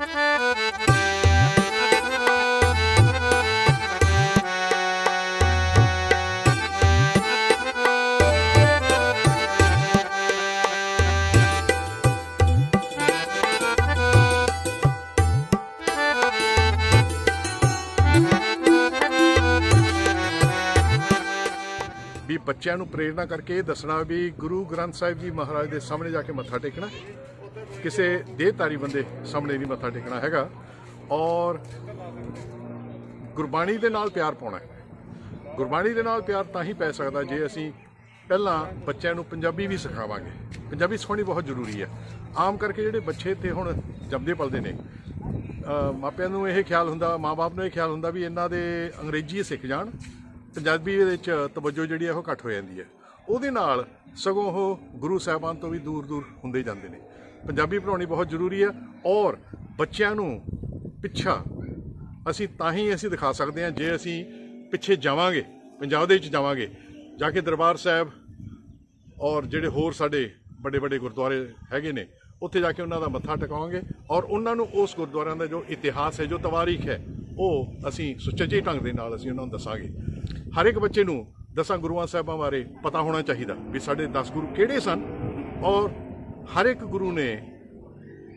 ਵੀ ਬੱਚਿਆਂ ਨੂੰ ਪ੍ਰੇਰਣਾ ਕਰਕੇ ਇਹ ਦੱਸਣਾ ਵੀ ਗੁਰੂ ਗ੍ਰੰਥ ਸਾਹਿਬ ਜੀ ਮਹਾਰਾਜ ਦੇ ਸਾਹਮਣੇ ਜਾ ਕੇ ਮੱਥਾ ਟੇਕਣਾ। ਕਿਸੇ ਦੇਹਧਾਰੀ ਬੰਦੇ ਸਾਹਮਣੇ ਨਹੀਂ ਮੱਥਾ ਟੇਕਣਾ ਹੈਗਾ ਔਰ ਗੁਰਬਾਣੀ ਦੇ ਨਾਲ ਪਿਆਰ ਪਾਉਣਾ ਹੈ। ਗੁਰਬਾਣੀ ਦੇ ਨਾਲ ਪਿਆਰ ਤਾਂ ਹੀ ਪੈ ਸਕਦਾ ਜੇ ਅਸੀਂ ਪਹਿਲਾਂ ਬੱਚਿਆਂ ਨੂੰ ਪੰਜਾਬੀ ਵੀ ਸਿਖਾਵਾਂਗੇ। ਪੰਜਾਬੀ ਸਿਖਾਉਣੀ ਬਹੁਤ ਜ਼ਰੂਰੀ ਹੈ। ਆਮ ਕਰਕੇ ਜਿਹੜੇ ਬੱਚੇ ਤੇ ਹੁਣ ਜੰਮਦੇ ਪਲਦੇ ਨੇ ਮਾਪਿਆਂ ਨੂੰ ਇਹ ਖਿਆਲ ਹੁੰਦਾ ਮਾਪੇ ਨੂੰ ਇਹ ਖਿਆਲ ਹੁੰਦਾ ਵੀ ਇਹਨਾਂ ਦੇ ਅੰਗਰੇਜ਼ੀ ਸਿੱਖ ਜਾਣ, ਪੰਜਾਬੀ ਦੇ ਵਿੱਚ ਤਵੱਜੋ ਜਿਹੜੀ ਹੈ ਉਹ ਘੱਟ ਹੋ ਜਾਂਦੀ ਹੈ। ਉਹਦੇ ਨਾਲ ਸਗੋਂ ਉਹ ਗੁਰੂ ਸਾਹਿਬਾਨ ਤੋਂ ਵੀ ਦੂਰ ਦੂਰ ਹੁੰਦੇ ਜਾਂਦੇ ਨੇ। ਪੰਜਾਬੀ ਪੜ੍ਹਾਉਣੀ ਬਹੁਤ ਜ਼ਰੂਰੀ ਹੈ ਔਰ ਬੱਚਿਆਂ ਨੂੰ ਪਿੱਛਾ ਅਸੀਂ ਤਾਂ ਹੀ ਅਸੀਂ ਦਿਖਾ ਸਕਦੇ ਹਾਂ ਜੇ ਅਸੀਂ ਪਿੱਛੇ ਜਾਵਾਂਗੇ, ਪੰਜਾਬ ਦੇ ਵਿੱਚ ਜਾਵਾਂਗੇ, ਜਾ ਕੇ ਦਰਬਾਰ ਸਾਹਿਬ ਔਰ ਜਿਹੜੇ ਹੋਰ ਸਾਡੇ ਵੱਡੇ ਵੱਡੇ ਗੁਰਦੁਆਰੇ ਹੈਗੇ ਨੇ, ਉੱਥੇ ਜਾ ਕੇ ਉਹਨਾਂ ਦਾ ਮੱਥਾ ਟਿਕਾਵਾਂਗੇ ਔਰ ਉਹਨਾਂ ਨੂੰ ਉਸ ਗੁਰਦੁਆਰਿਆਂ ਦਾ ਜੋ ਇਤਿਹਾਸ ਹੈ, ਜੋ ਤਵਾਰੀਖ ਹੈ, ਉਹ ਅਸੀਂ ਸੁਚੱਜੇ ਢੰਗ ਦੇ ਨਾਲ ਅਸੀਂ ਉਹਨਾਂ ਨੂੰ ਦੱਸਾਂਗੇ। ਹਰ ਇੱਕ ਬੱਚੇ ਨੂੰ ਦਸਾਂ ਗੁਰੂਆਂ ਸਾਹਿਬਾਂ ਬਾਰੇ ਪਤਾ ਹੋਣਾ ਚਾਹੀਦਾ ਵੀ ਸਾਡੇ 10 ਗੁਰੂ ਕਿਹੜੇ ਸਨ ਔਰ ਹਰ ਇੱਕ ਗੁਰੂ ਨੇ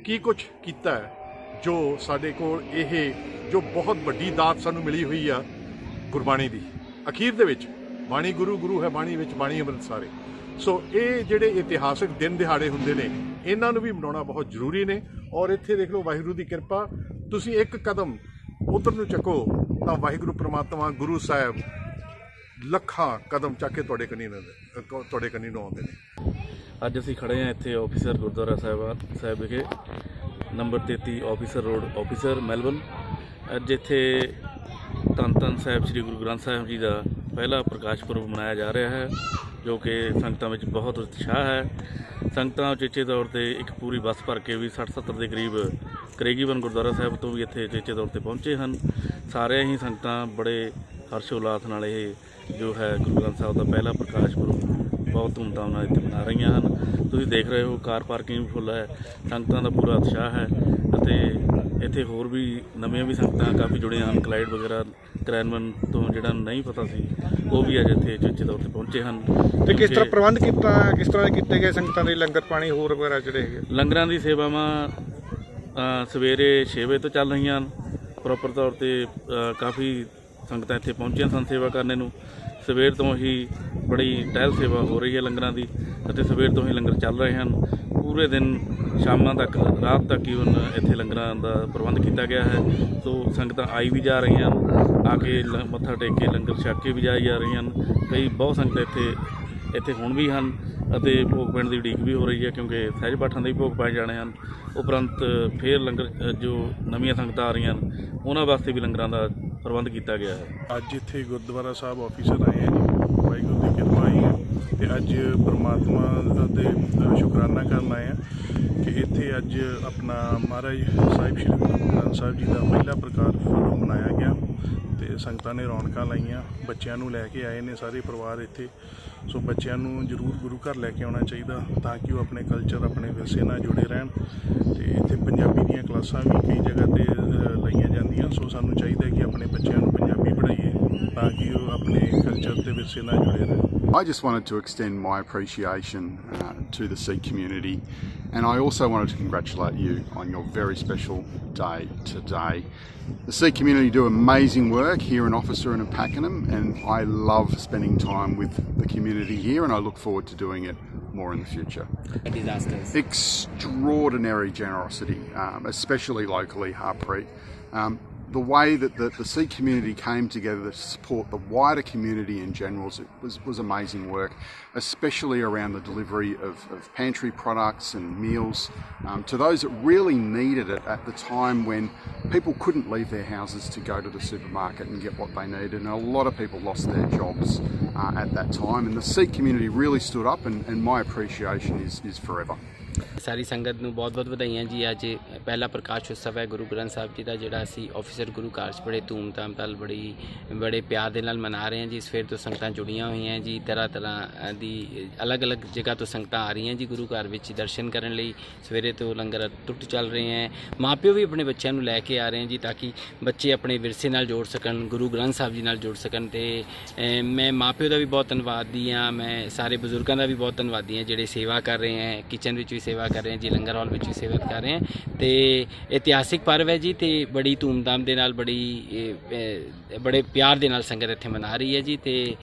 ਕੀ ਕੁਝ ਕੀਤਾ ਜੋ ਸਾਡੇ ਕੋਲ ਇਹ, ਜੋ ਬਹੁਤ ਵੱਡੀ ਦਾਤ ਸਾਨੂੰ ਮਿਲੀ ਹੋਈ ਆ ਗੁਰਬਾਣੀ ਦੀ। ਅਖੀਰ ਦੇ ਵਿੱਚ ਬਾਣੀ ਗੁਰੂ ਗੁਰੂ ਹੈ ਬਾਣੀ ਵਿੱਚ ਬਾਣੀ ਅੰਮ੍ਰਿਤ ਸਾਰੇ। ਸੋ ਇਹ ਜਿਹੜੇ ਇਤਿਹਾਸਿਕ ਦਿਨ ਦਿਹਾੜੇ ਹੁੰਦੇ ਨੇ, ਇਹਨਾਂ ਨੂੰ ਵੀ ਮਨਾਉਣਾ ਬਹੁਤ ਜ਼ਰੂਰੀ ਨੇ। ਔਰ ਇੱਥੇ ਦੇਖ ਲਓ ਵਾਹਿਗੁਰੂ ਦੀ ਕਿਰਪਾ। ਤੁਸੀਂ ਇੱਕ ਕਦਮ ਉਧਰ ਨੂੰ ਚੱਕੋ, ਤਾਂ ਵਾਹਿਗੁਰੂ ਪ੍ਰਮਾਤਮਾ ਗੁਰੂ ਸਾਹਿਬ ਲੱਖਾਂ ਕਦਮ ਚੱਕ ਕੇ ਤੁਹਾਡੇ ਕੰਨੀ ਤੁਹਾਡੇ ਕੰਨੀ ਨੂੰ ਆਉਂਦੇ ਨੇ। ਅੱਜ ਅਸੀਂ ਖੜੇ ਹਾਂ ਇੱਥੇ ਆਫੀਸਰ ਗੁਰਦੁਆਰਾ ਸਾਹਿਬ ਸਾਹਿਬ ਵਿਖੇ number 33 officer road officer Melbourne. ਅੱਜ ਇੱਥੇ ਧੰਨ ਧੰਨ ਸਾਹਿਬ ਸ੍ਰੀ ਗੁਰੂ ਗ੍ਰੰਥ ਸਾਹਿਬ ਜੀ ਦਾ ਪਹਿਲਾ ਪ੍ਰਕਾਸ਼ ਪੁਰਬ ਮਨਾਇਆ ਜਾ ਰਿਹਾ ਹੈ, ਜੋ ਕਿ ਸੰਗਤਾਂ ਵਿੱਚ ਬਹੁਤ ਉਤਸ਼ਾਹ ਹੈ। ਸੰਗਤਾਂ ਉਚੇਚੇ ਤੌਰ ਤੇ ਇੱਕ ਪੂਰੀ ਬੱਸ ਭਰ ਕੇ ਵੀ 60-70 ਦੇ ਕਰੀਬ ਕਰੇਗੀਵਨ ਗੁਰਦੁਆਰਾ ਸਾਹਿਬ ਤੋਂ ਵੀ ਇੱਥੇ ਉਚੇਚੇ ਤੌਰ ਤੇ ਪਹੁੰਚੇ ਹਨ। ਸਾਰੇ ਹੀ ਸੰਗਤਾਂ ਬੜੇ ਹਰਸ਼ੋਲਾਸ ਨਾਲ ਇਹ ਜੋ ਹੈ ਗੁਰੂ ਗ੍ਰੰਥ ਸਾਹਿਬ ਦਾ ਪਹਿਲਾ ਪ੍ਰਕਾਸ਼ ਪੁਰਬ ਬਹੁਤ ਧੂਮਧਾਮ ਨਾਲ ਇੱਥੇ ਮਨਾ ਰਹੀਆਂ ਹਨ। ਤੁਸੀਂ ਦੇਖ ਰਹੇ ਹੋ ਕਾਰ ਪਾਰਕਿੰਗ ਵੀ ਫੁੱਲ ਹੈ ਸੰਗਤਾਂ ਦਾ ਪੂਰਾ ਉਤਸ਼ਾਹ ਹੈ ਅਤੇ ਇੱਥੇ ਹੋਰ ਵੀ ਨਵੀਆਂ ਵੀ ਸੰਗਤਾਂ ਕਾਫੀ ਜੁੜੀਆਂ ਹਨ। ਕਲਾਈਡ ਵਗੈਰਾ ਕ੍ਰੈਨਮਨ ਤੋਂ ਜਿਹੜਾ ਨਹੀਂ ਪਤਾ ਸੀ ਉਹ ਵੀ ਅੱਜ ਇੱਥੇ ਚੇਚੇ ਤੌਰ ਤੇ ਪਹੁੰਚੇ ਹਨ। ਤੇ ਕਿਸ ਤਰ੍ਹਾਂ ਪ੍ਰਬੰਧ ਕੀਤਾ ਕਿਸ ਤਰ੍ਹਾਂ ਕੀਤੇ ਗਏ ਸੰਗਤਾਂ ਦੇ ਲੰਗਰ ਪਾਣੀ ਹੋਰ ਵਗੈਰਾ ਜਿਹੜੇ ਹੈਗੇ? ਲੰਗਰਾਂ ਦੀ ਸੇਵਾਵਾਂ ਸਵੇਰੇ 6 ਵਜੇ ਤੋਂ ਚੱਲ ਰਹੀਆਂ ਹਨ। ਪ੍ਰੋਪਰ ਤੌਰ ਤੇ ਕਾਫੀ ਸੰਗਤਾਂ ਇੱਥੇ ਪਹੁੰਚੀਆਂ ਸਨ ਸੇਵਾ ਕਰਨੇ ਨੂੰ। ਸਵੇਰ ਤੋਂ ਹੀ ਬੜੀ ਟਹਿਲ ਸੇਵਾ ਹੋ ਰਹੀ ਹੈ ਲੰਗਰਾਂ ਦੀ ਅਤੇ ਸਵੇਰ ਤੋਂ ਹੀ ਲੰਗਰ ਚੱਲ ਰਹੇ ਹਨ। ਪੂਰੇ ਦਿਨ ਸ਼ਾਮਾਂ ਤੱਕ, ਰਾਤ ਤੱਕ ਈਵਨ ਇੱਥੇ ਲੰਗਰਾਂ ਦਾ ਪ੍ਰਬੰਧ ਕੀਤਾ ਗਿਆ ਹੈ। ਸੋ ਸੰਗਤਾਂ ਆਈ ਵੀ ਜਾ ਰਹੀਆਂ ਹਨ। ਆ ਕੇ ਲ- ਮੱਥਾ ਟੇਕ ਕੇ ਲੰਗਰ ਛਕ ਕੇ ਵੀ ਜਾਈ ਜਾ ਰਹੀਆਂ ਹਨ। ਕਈ ਬਹੁਤ ਸੰਗਤ ਇੱਥੇ ਇੱਥੇ ਹੁਣ ਵੀ ਹਨ ਅਤੇ ਭੋਗ ਪੈਣ ਦੀ ਉਡੀਕ ਵੀ ਹੋ ਰਹੀ ਹੈ ਕਿਉਂਕਿ ਸਹਿਜ ਪਾਠਾਂ ਦੇ ਵੀ ਭੋਗ ਪਾਏ ਜਾਣੇ ਹਨ। ਉਪਰੰਤ ਫੇਰ ਲੰਗਰ ਜੋ ਨਵੀਆਂ ਸੰਗਤਾਂ ਆ ਰਹੀਆਂ ਹਨ, ਉਹਨਾਂ ਵਾਸਤੇ ਵੀ ਲੰਗਰਾਂ ਦਾ ਪ੍ਰਬੰਧ ਕੀਤਾ ਗਿਆ ਹੈ। ਅੱਜ ਇੱਥੇ ਗੁਰਦੁਆਰਾ ਸਾਹਿਬ ਆਫੀਸਰ ਆਏ ਆ ਵਾਹਿਗੁਰੂ ਦੀ ਕਿਰਪਾ ਆਈ ਹੈ। ਤੇ ਅੱਜ ਪ੍ਰਮਾਤਮਾ ਦੇ ਸ਼ੁਕਰਾਨਾ ਕਰਨ ਆਏ ਆ ਕਿ ਇੱਥੇ ਅੱਜ ਆਪਣਾ ਮਹਾਰਾਜ ਸਾਹਿਬ, ਸ਼੍ਰੀ ਗੁਰੂ ਗ੍ਰੰਥ ਸਾਹਿਬ ਜੀ ਦਾ ਪਹਿਲਾ ਪ੍ਰਕਾਸ਼ ਪੁਰਬ ਮਨਾਇਆ ਗਿਆ। ਤੇ ਸੰਗਤਾਂ ਨੇ ਰੌਣਕਾਂ ਲਾਈਆਂ, ਬੱਚਿਆਂ ਨੂੰ ਲੈ ਕੇ ਆਏ ਨੇ ਸਾਰੇ ਪਰਿਵਾਰ ਇੱਥੇ। ਸੋ ਬੱਚਿਆਂ ਨੂੰ ਜ਼ਰੂਰ ਗੁਰੂ ਘਰ ਲੈ ਕੇ ਆਉਣਾ ਚਾਹੀਦਾ ਤਾਂ ਕਿ ਉਹ ਆਪਣੇ ਕਲਚਰ ਆਪਣੇ ਵਿਰਸੇ ਨਾਲ ਜੁੜੇ ਰਹਿਣ। ਤੇ ਇੱਥੇ ਪੰਜਾਬੀ ਦੀਆਂ ਕਲਾਸਾਂ ਵੀ ਕਈ ਜਗ੍ਹਾ ਤੇ I just wanted to extend my appreciation uh, to the Sikh community and I also wanted to congratulate you on your very special day today. The Sikh community do amazing work here in Officer and in Pakenham and I love spending time with the community here and I look forward to doing it more in the future. Disasters. Extraordinary generosity, um, especially locally, Harpreet. Um, the way that the, the Sikh community came together to support the wider community in general was, was, amazing work, especially around the delivery of, of pantry products and meals um, to those that really needed it at the time when people couldn't leave their houses to go to the supermarket and get what they needed. And a lot of people lost their jobs uh, at that time. And the Sikh community really stood up, and, and my appreciation is, is forever. ਸਾਰੀ ਸੰਗਤ ਨੂੰ ਬਹੁਤ-ਬਹੁਤ ਵਧਾਈਆਂ ਜੀ। ਅੱਜ ਪਹਿਲਾ ਪ੍ਰਕਾਸ਼ ਉਤਸਵ ਹੈ ਗੁਰੂ ਗ੍ਰੰਥ ਸਾਹਿਬ ਜੀ ਦਾ ਜਿਹੜਾ ਅਸੀਂ ਆਫੀਸਰ ਗੁਰੂ ਕਾਰਜ ਬੜੇ ਧੂਮ-ਧਾਮ ਨਾਲ ਬੜੀ ਬੜੇ ਪਿਆਰ ਦੇ ਨਾਲ ਮਨਾ ਰਹੇ ਹਾਂ ਜੀ। ਸਵੇਰ ਤੋਂ ਸੰਗਤਾਂ ਜੁੜੀਆਂ ਹੋਈਆਂ ਜੀ। ਤਰ੍ਹਾਂ ਤਰ੍ਹਾਂ ਦੀ ਅਲੱਗ-ਅਲੱਗ ਜਗ੍ਹਾ ਤੋਂ ਸੰਗਤਾਂ ਆ ਰਹੀਆਂ ਜੀ ਗੁਰੂ ਘਰ ਵਿੱਚ ਦਰਸ਼ਨ ਕਰਨ ਲਈ। ਸਵੇਰੇ ਤੋਂ ਲੰਗਰ ਟੁੱਟ ਚੱਲ ਰਹੇ ਹੈ। ਮਾਪਿਓ ਵੀ ਆਪਣੇ ਬੱਚਿਆਂ ਨੂੰ ਲੈ ਕੇ ਆ ਰਹੇ ਹਨ ਜੀ ਤਾਂ ਕਿ ਬੱਚੇ ਆਪਣੇ ਵਿਰਸੇ ਨਾਲ ਜੋੜ ਸਕਣ ਗੁਰੂ ਗ੍ਰੰਥ ਸਾਹਿਬ ਜੀ ਨਾਲ ਜੁੜ ਸਕਣ ਤੇ ਅਹ, ਮੈਂ ਮਾਪਿਓ ਦਾ ਵੀ ਬਹੁਤ ਧੰਨਵਾਦੀ ਹਾਂ। ਮੈਂ ਸਾਰੇ ਬਜ਼ੁਰਗਾਂ ਦਾ ਵੀ ਬਹੁਤ ਧੰਨਵਾਦੀ ਹਾਂ ਜਿਹੜੇ ਸੇਵਾ ਕਰ ਰਹੇ ਹੈ। ਕਿਚਨ ਵਿੱਚ ਵੀ ਸੇਵਾ ਕਰ ਰਹੇ ਹੈ, ਜੀ, ਲੰਗਰ ਹਾਲ ਵਿੱਚ ਵੀ ਸੇਵਾ ਕਰ ਰਹੇ ਹਾਂ। ਤੇ ਇਤਿਹਾਸਿਕ ਪਰਵ ਹੈ ਜੀ, ਤੇ ਬੜੀ ਧੂਮਧਾਮ ਦੇ ਨਾਲ, ਬੜੀ ਬੜੇ ਪਿਆਰ ਦੇ ਨਾਲ ਸੰਗਤ ਇੱਥੇ ਮਨਾ ਰਹੀ ਹੈ ਜੀ, ਤੇ